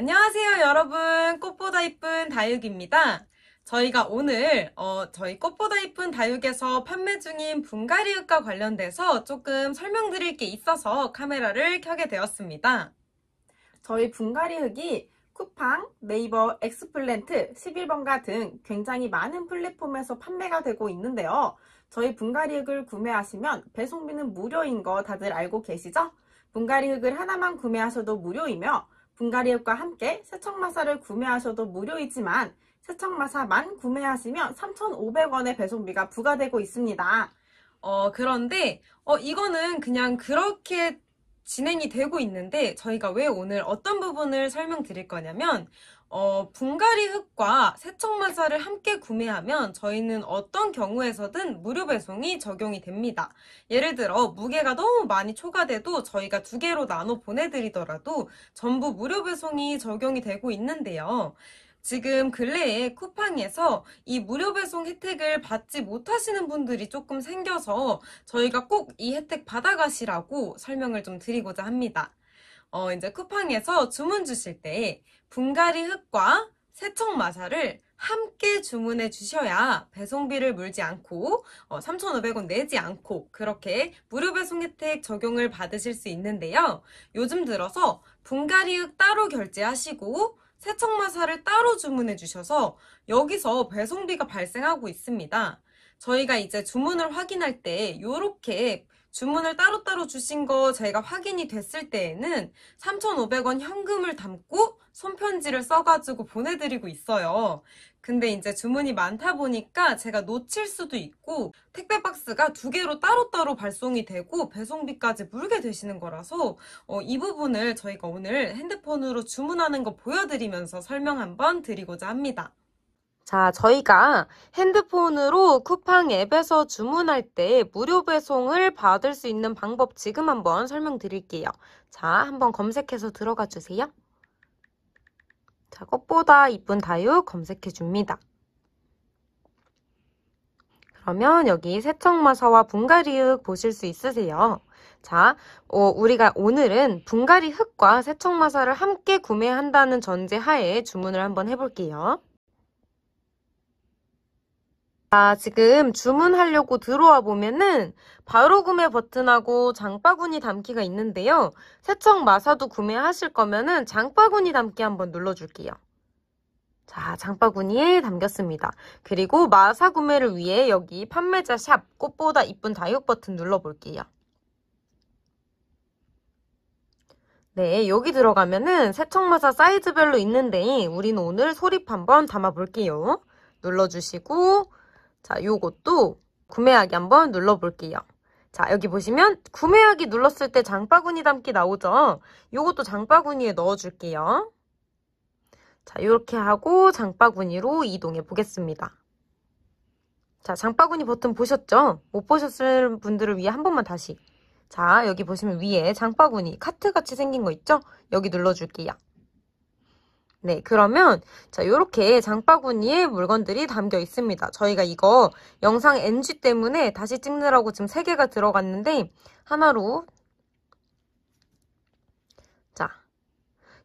안녕하세요, 여러분. 꽃보다 이쁜 다육입니다. 저희가 오늘 어, 저희 꽃보다 이쁜 다육에서 판매 중인 분갈이흙과 관련돼서 조금 설명드릴 게 있어서 카메라를 켜게 되었습니다. 저희 분갈이 흙이 쿠팡, 네이버, 엑스플랜트, 11번가 등 굉장히 많은 플랫폼에서 판매가 되고 있는데요. 저희 분갈이 흙을 구매하시면 배송비는 무료인 거 다들 알고 계시죠? 분갈이 흙을 하나만 구매하셔도 무료이며 분갈이 흙과 함께 세척마사를 구매하셔도 무료이지만 세척마사만 구매하시면 3,500원의 배송비가 부과되고 있습니다. 어, 그런데 어, 이거는 그냥 그렇게 진행이 되고 있는데 저희가 왜 오늘 어떤 부분을 설명드릴 거냐면 어, 분갈이 흙과 세척마사를 함께 구매하면 저희는 어떤 경우에서든 무료 배송이 적용이 됩니다. 예를 들어 무게가 너무 많이 초과돼도 저희가 두 개로 나눠 보내드리더라도 전부 무료 배송이 적용이 되고 있는데요. 지금 근래에 쿠팡에서 이 무료 배송 혜택을 받지 못하시는 분들이 조금 생겨서 저희가 꼭 이 혜택 받아가시라고 설명을 좀 드리고자 합니다. 어, 이제 쿠팡에서 주문 주실 때 분갈이 흙과 세척 마사를 함께 주문해 주셔야 배송비를 물지 않고 어, 3,500원 내지 않고 그렇게 무료 배송 혜택 적용을 받으실 수 있는데요. 요즘 들어서 분갈이 흙 따로 결제하시고 세척 마사를 따로 주문해 주셔서 여기서 배송비가 발생하고 있습니다. 저희가 이제 주문을 확인할 때 이렇게 주문을 따로따로 주신 거 저희가 확인이 됐을 때에는 3,500원 현금을 담고 손편지를 써가지고 보내드리고 있어요. 근데 이제 주문이 많다 보니까 제가 놓칠 수도 있고 택배 박스가 두 개로 따로따로 발송이 되고 배송비까지 물게 되시는 거라서 어, 이 부분을 저희가 오늘 핸드폰으로 주문하는 거 보여드리면서 설명 한번 드리고자 합니다. 자, 저희가 핸드폰으로 쿠팡 앱에서 주문할 때 무료 배송을 받을 수 있는 방법 지금 한번 설명드릴게요. 자, 한번 검색해서 들어가 주세요. 자, 꽃보다 이쁜 다육 검색해 줍니다. 그러면 여기 세척마사와 분갈이흙 보실 수 있으세요. 자, 어, 우리가 오늘은 분갈이 흙과 세척마사를 함께 구매한다는 전제 하에 주문을 한번 해볼게요. 자, 지금 주문하려고 들어와 보면은 바로 구매 버튼하고 장바구니 담기가 있는데요. 세척 마사도 구매하실 거면은 장바구니 담기 한번 눌러줄게요. 자, 장바구니에 담겼습니다. 그리고 마사 구매를 위해 여기 판매자 샵 꽃보다 이쁜 다육 버튼 눌러볼게요. 네, 여기 들어가면은 세척마사 사이즈별로 있는데 우리는 오늘 소립 한번 담아볼게요. 눌러주시고 자, 요것도 구매하기 한번 눌러볼게요. 자, 여기 보시면 구매하기 눌렀을 때 장바구니 담기 나오죠? 요것도 장바구니에 넣어줄게요. 자, 이렇게 하고 장바구니로 이동해 보겠습니다. 자, 장바구니 버튼 보셨죠? 못 보셨을 분들을 위해 한 번만 다시. 자, 여기 보시면 위에 장바구니 카트같이 생긴 거 있죠? 여기 눌러줄게요. 네, 그러면 자 이렇게 장바구니에 물건들이 담겨 있습니다. 저희가 이거 영상 NG 때문에 다시 찍느라고 지금 3개가 들어갔는데 하나로 자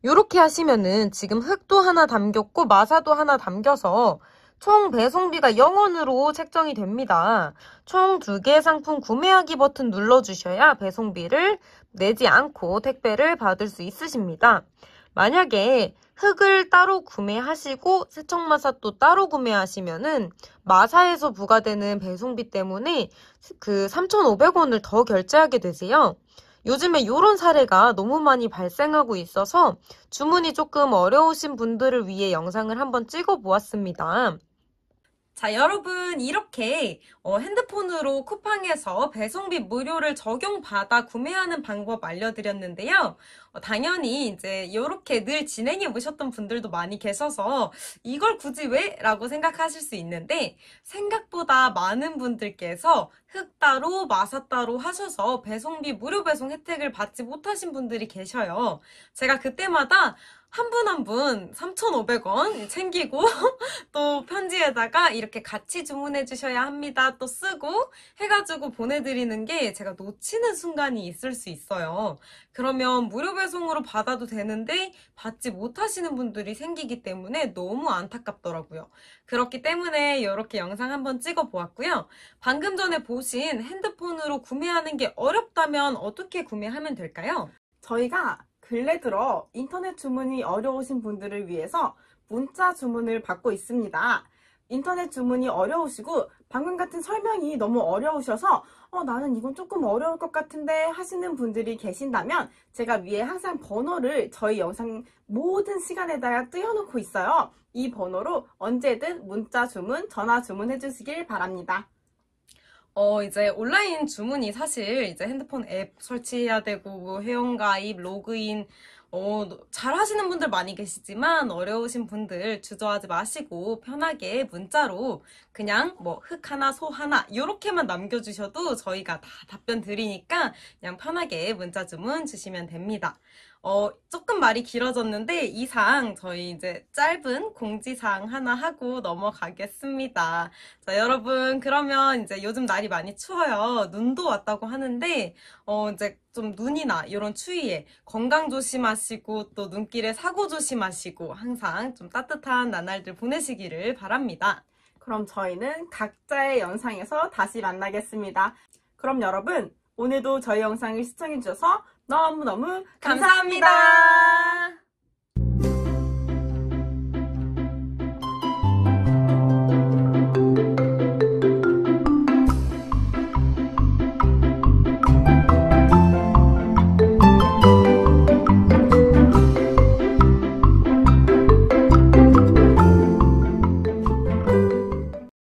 이렇게 하시면은 지금 흙도 하나 담겼고 마사도 하나 담겨서 총 배송비가 0원으로 책정이 됩니다. 총두개 상품 구매하기 버튼 눌러주셔야 배송비를 내지 않고 택배를 받을 수 있으십니다. 만약에 흙을 따로 구매하시고 세척마사 또 따로 구매하시면은 마사에서 부과되는 배송비 때문에 그 3,500원을 더 결제하게 되세요. 요즘에 이런 사례가 너무 많이 발생하고 있어서 주문이 조금 어려우신 분들을 위해 영상을 한번 찍어 보았습니다. 자, 여러분, 이렇게 어, 핸드폰으로 쿠팡에서 배송비 무료를 적용받아 구매하는 방법 알려드렸는데요. 어, 당연히 이제 이렇게 늘 진행해 보셨던 분들도 많이 계셔서 이걸 굳이 왜? 라고 생각하실 수 있는데 생각보다 많은 분들께서 흙 따로 마사 따로 하셔서 배송비 무료 배송 혜택을 받지 못하신 분들이 계셔요. 제가 그때마다 한 분 한 분 3,500원 챙기고 또 편지에다가 이렇게 같이 주문해 주셔야 합니다. 또 쓰고 해가지고 보내드리는 게 제가 놓치는 순간이 있을 수 있어요. 그러면 무료 배송으로 받아도 되는데 받지 못하시는 분들이 생기기 때문에 너무 안타깝더라고요. 그렇기 때문에 이렇게 영상 한번 찍어 보았고요. 방금 전에 보신 핸드폰으로 구매하는 게 어렵다면 어떻게 구매하면 될까요? 저희가 근래 들어 인터넷 주문이 어려우신 분들을 위해서 문자 주문을 받고 있습니다. 인터넷 주문이 어려우시고 방금 같은 설명이 너무 어려우셔서 어, 나는 이건 조금 어려울 것 같은데 하시는 분들이 계신다면 제가 위에 항상 번호를 저희 영상 모든 시간에다가 띄워놓고 있어요. 이 번호로 언제든 문자 주문, 전화 주문해 주시길 바랍니다. 어, 이제 온라인 주문이 사실 이제 핸드폰 앱 설치해야 되고, 뭐 회원가입, 로그인, 어, 잘 하시는 분들 많이 계시지만 어려우신 분들 주저하지 마시고 편하게 문자로 그냥 뭐흑 하나, 소 하나, 요렇게만 남겨주셔도 저희가 다 답변 드리니까 그냥 편하게 문자 주문 주시면 됩니다. 어, 조금 말이 길어졌는데 이상 저희 이제 짧은 공지사항 하나 하고 넘어가겠습니다. 자, 여러분, 그러면 이제 요즘 날이 많이 추워요. 눈도 왔다고 하는데, 어, 이제 좀 눈이나 이런 추위에 건강 조심하시고 또 눈길에 사고 조심하시고 항상 좀 따뜻한 나날들 보내시기를 바랍니다. 그럼 저희는 각자의 영상에서 다시 만나겠습니다. 그럼 여러분, 오늘도 저희 영상을 시청해주셔서 너무너무 감사합니다. 감사합니다.